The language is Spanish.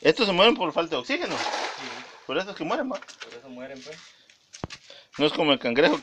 Estos se mueren por falta de oxígeno. Sí, Por eso es que mueren, por eso mueren, pues. No es como el cangrejo que